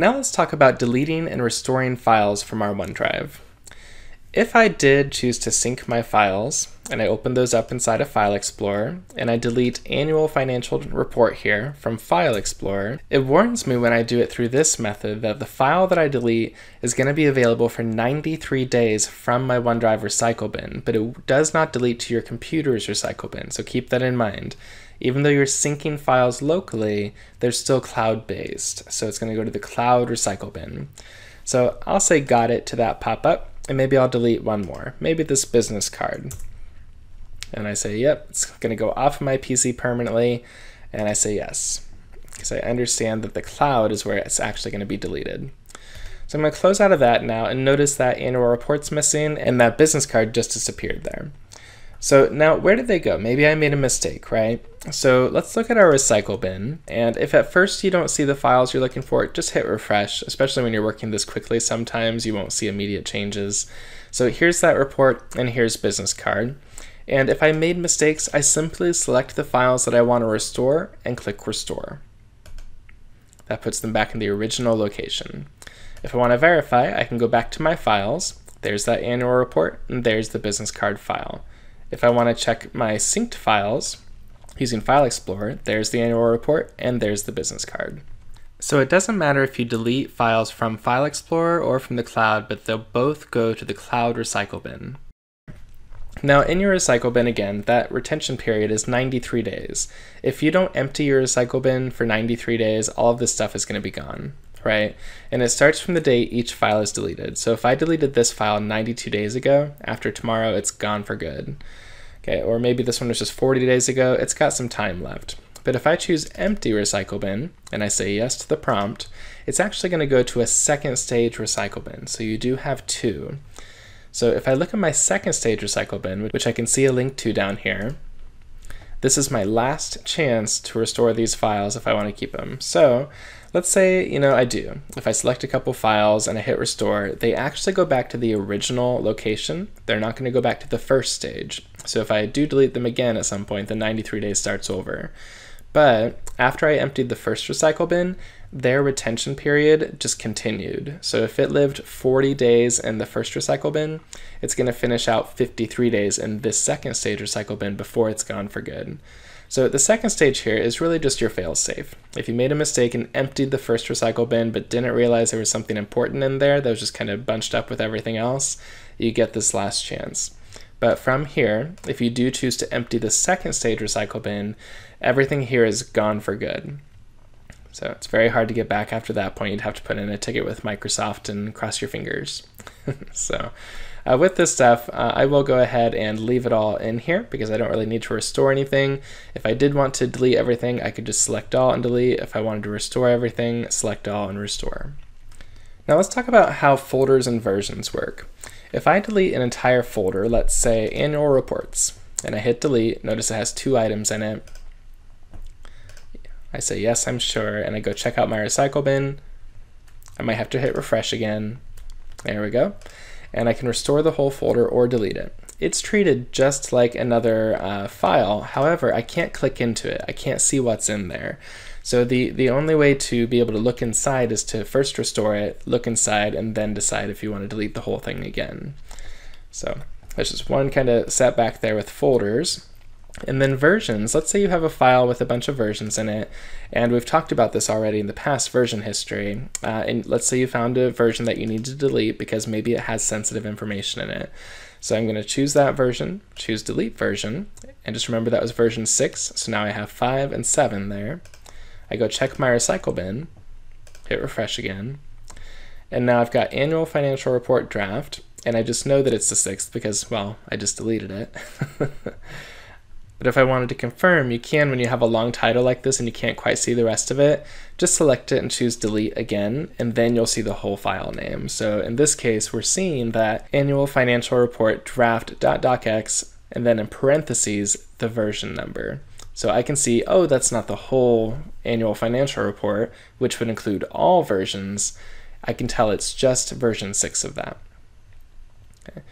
Now let's talk about deleting and restoring files from our OneDrive. If I did choose to sync my files, and I open those up inside of File Explorer, and I delete Annual Financial Report here from File Explorer, it warns me when I do it through this method that the file that I delete is going to be available for 93 days from my OneDrive recycle bin, but it does not delete to your computer's recycle bin, so keep that in mind even though you're syncing files locally, they're still cloud-based. So it's going to go to the cloud recycle bin. So I'll say got it to that pop-up, and maybe I'll delete one more. Maybe this business card. And I say, yep, it's going to go off my PC permanently, and I say yes, because I understand that the cloud is where it's actually going to be deleted. So I'm going to close out of that now and notice that annual report's missing and that business card just disappeared there. So now where did they go? Maybe I made a mistake, right? So let's look at our recycle bin. And if at first you don't see the files you're looking for, just hit refresh, especially when you're working this quickly. Sometimes you won't see immediate changes. So here's that report and here's business card. And if I made mistakes, I simply select the files that I want to restore and click restore. That puts them back in the original location. If I want to verify, I can go back to my files. There's that annual report and there's the business card file. If I want to check my synced files using File Explorer, there's the annual report and there's the business card. So it doesn't matter if you delete files from File Explorer or from the cloud, but they'll both go to the cloud recycle bin. Now in your recycle bin again, that retention period is 93 days. If you don't empty your recycle bin for 93 days, all of this stuff is going to be gone, right? And it starts from the date each file is deleted. So if I deleted this file 92 days ago, after tomorrow it's gone for good. Okay, or maybe this one was just 40 days ago, it's got some time left. But if I choose empty recycle bin and I say yes to the prompt, it's actually going to go to a second stage recycle bin. So you do have two. So if I look at my second stage recycle bin, which I can see a link to down here, this is my last chance to restore these files if I want to keep them. So let's say, you know, I do. If I select a couple files and I hit restore, they actually go back to the original location. They're not going to go back to the first stage. So if I do delete them again at some point, the 93 days starts over. But after I emptied the first recycle bin, their retention period just continued. So if it lived 40 days in the first recycle bin, it's going to finish out 53 days in this second stage recycle bin before it's gone for good. So the second stage here is really just your fail-safe. If you made a mistake and emptied the first recycle bin but didn't realize there was something important in there that was just kind of bunched up with everything else, you get this last chance. But from here, if you do choose to empty the second stage recycle bin, everything here is gone for good. So it's very hard to get back after that point. You'd have to put in a ticket with Microsoft and cross your fingers. so uh, with this stuff, uh, I will go ahead and leave it all in here because I don't really need to restore anything. If I did want to delete everything, I could just select all and delete. If I wanted to restore everything, select all and restore. Now let's talk about how folders and versions work. If I delete an entire folder, let's say annual reports, and I hit delete, notice it has two items in it. I say yes, I'm sure, and I go check out my recycle bin. I might have to hit refresh again. There we go. And I can restore the whole folder or delete it. It's treated just like another uh, file. However, I can't click into it. I can't see what's in there. So the, the only way to be able to look inside is to first restore it, look inside, and then decide if you want to delete the whole thing again. So there's just one kind of setback there with folders. And then versions, let's say you have a file with a bunch of versions in it, and we've talked about this already in the past version history, uh, and let's say you found a version that you need to delete because maybe it has sensitive information in it. So I'm going to choose that version, choose delete version, and just remember that was version 6, so now I have 5 and 7 there. I go check my recycle bin, hit refresh again, and now I've got annual financial report draft, and I just know that it's the sixth because, well, I just deleted it. but if I wanted to confirm, you can when you have a long title like this and you can't quite see the rest of it, just select it and choose delete again, and then you'll see the whole file name. So in this case, we're seeing that annual financial report draft.docx, and then in parentheses, the version number. So I can see, oh, that's not the whole annual financial report, which would include all versions. I can tell it's just version 6 of that. Okay.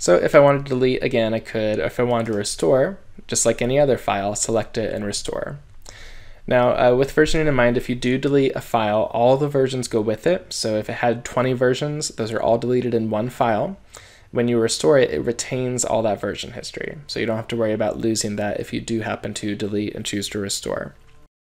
So if I wanted to delete again, I could. If I wanted to restore, just like any other file, select it and restore. Now, uh, with versioning in mind, if you do delete a file, all the versions go with it. So if it had 20 versions, those are all deleted in one file. When you restore it, it retains all that version history. So you don't have to worry about losing that if you do happen to delete and choose to restore.